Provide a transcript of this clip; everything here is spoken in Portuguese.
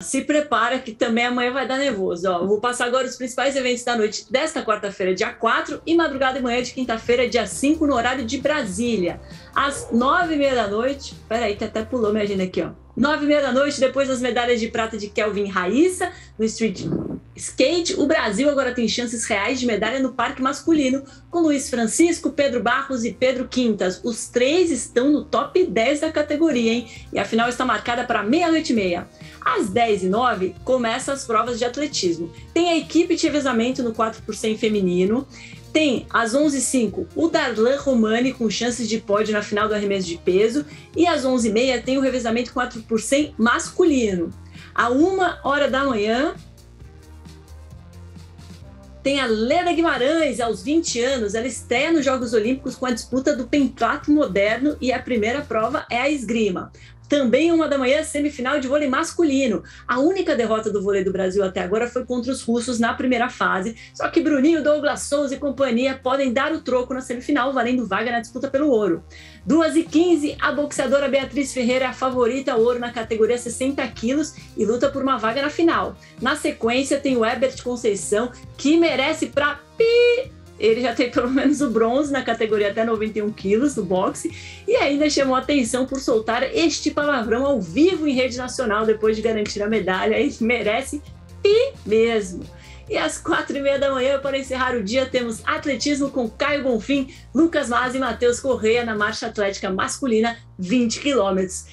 Se prepara que também amanhã vai dar nervoso. Ó, vou passar agora os principais eventos da noite desta quarta-feira, dia 4, e madrugada e manhã de quinta-feira, dia 5, no horário de Brasília. Às nove e meia da noite. Peraí, que até pulou minha agenda aqui, ó. Nove e meia da noite, depois das medalhas de prata de Kelvin Raíssa no Street Skate, o Brasil agora tem chances reais de medalha no parque masculino, com Luiz Francisco, Pedro Barros e Pedro Quintas. Os três estão no top 10 da categoria, hein? E a final está marcada para meia-noite e meia. Às 10 e 09 começam as provas de atletismo. Tem a equipe de revezamento no 4 por 100 feminino. Tem às 11h05 o Darlan Romani com chances de pódio na final do arremesso de peso. E às 11h30 tem o revezamento 4 por 100 masculino. A uma hora da manhã tem a Leda Guimarães, aos 20 anos, ela estreia nos Jogos Olímpicos com a disputa do pentatlo moderno e a primeira prova é a esgrima. Também uma da manhã, semifinal de vôlei masculino. A única derrota do vôlei do Brasil até agora foi contra os russos na primeira fase. Só que Bruninho, Douglas Souza e companhia podem dar o troco na semifinal, valendo vaga na disputa pelo ouro. 2 e 15 a boxeadora Beatriz Ferreira é a favorita ao ouro na categoria 60 quilos e luta por uma vaga na final. Na sequência, tem o Herbert Conceição, que merece para pi ele já tem pelo menos o bronze na categoria até 91 quilos no boxe e ainda chamou atenção por soltar este palavrão ao vivo em rede nacional depois de garantir a medalha. Ele merece pi mesmo. E às quatro e meia da manhã, para encerrar o dia, temos atletismo com Caio Bonfim, Lucas Mas e Matheus Correia na marcha atlética masculina 20 quilômetros.